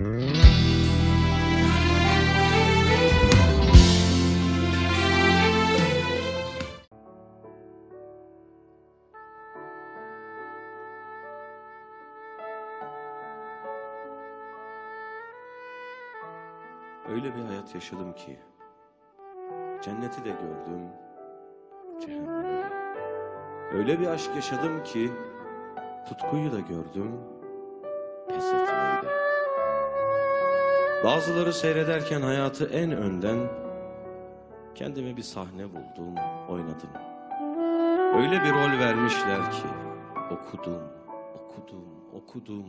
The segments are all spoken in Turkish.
Öyle bir hayat yaşadım ki cenneti de gördüm, cehennemi. Öyle bir aşk yaşadım ki tutkuyu da gördüm, Bazıları seyrederken hayatı en önden kendime bir sahne buldum, oynadım. Öyle bir rol vermişler ki okudum, okudum, okudum,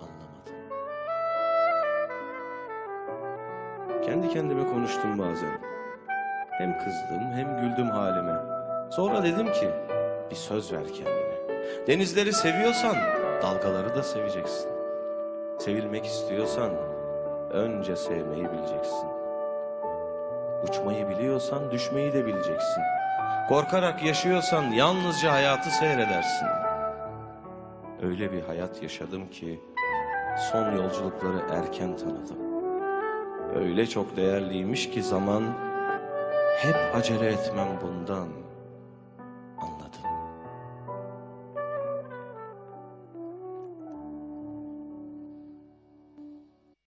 anlamadım. Kendi kendime konuştum bazen. Hem kızdım hem güldüm halime. Sonra dedim ki bir söz ver kendine. Denizleri seviyorsan dalgaları da seveceksin. Sevilmek istiyorsan önce sevmeyi bileceksin. Uçmayı biliyorsan düşmeyi de bileceksin. Korkarak yaşıyorsan yalnızca hayatı seyredersin. Öyle bir hayat yaşadım ki son yolculukları erken tanıdım. Öyle çok değerliymiş ki zaman hep acele etmem bundan.